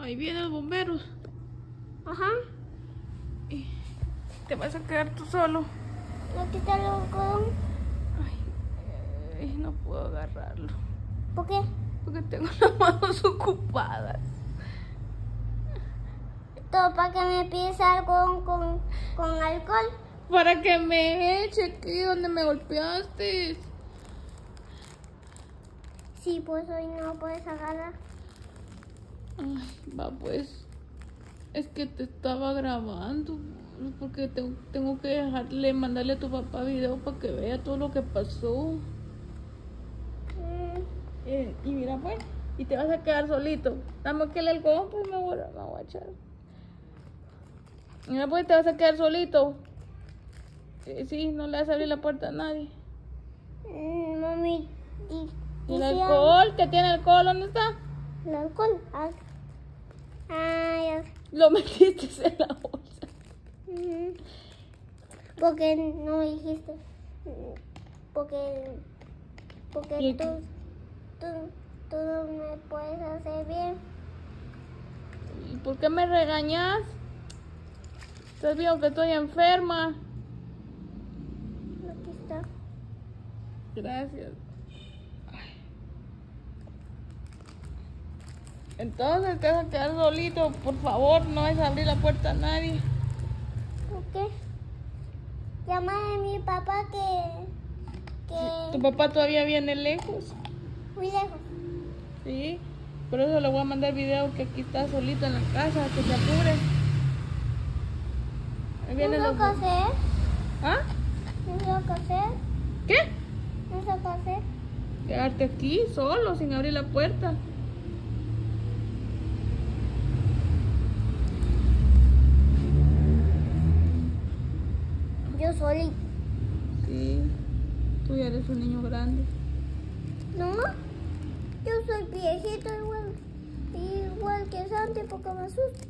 Ahí vienen los bomberos. Ajá. Y te vas a quedar tú solo. Está el algodón. Ay, ay, no puedo agarrarlo. ¿Por qué? Porque tengo las manos ocupadas. Todo para que me pides algodón con, con alcohol. Para que me eche aquí donde me golpeaste. Sí, pues hoy no puedes agarrar. Ay, va pues. Es que te estaba grabando. Porque tengo, tengo que dejarle, mandarle a tu papá video para que vea todo lo que pasó. Mm, Eh, y mira pues, y te vas a quedar solito. Dame aquel algodón, pues me voy, a- me voy a echar. Mira pues, te vas a quedar solito. Eh, sí, no le vas a abrir la puerta a nadie. mm, mami, y, ¿Y y el alcohol? ¿Qué tiene alcohol? ¿Dónde está? El alcohol. Ya. Lo metiste en la bolsa. Porque no me dijiste. Porque, porque ¿Y tú, tú, tú no me puedes hacer bien. ¿Y por qué me regañas? Estás viendo que estoy enferma. Aquí está. Gracias. Entonces te vas a quedar solito. Por favor, no es abrir la puerta a nadie. ¿Por qué? Llama a mi papá que, Tu que papá todavía viene lejos. muy lejos. Sí. Por eso le voy a mandar video que aquí está solito en la casa, que se apure. Ahí ¿No sé los... qué hacer? ¿Ah? ¿No qué hacer? ¿Qué? ¿No qué hacer? Quedarte aquí solo, sin abrir la puerta. Solito. Sí. Tú ya eres un niño grande. No, yo soy viejito igual, igual que Santi porque me asusta.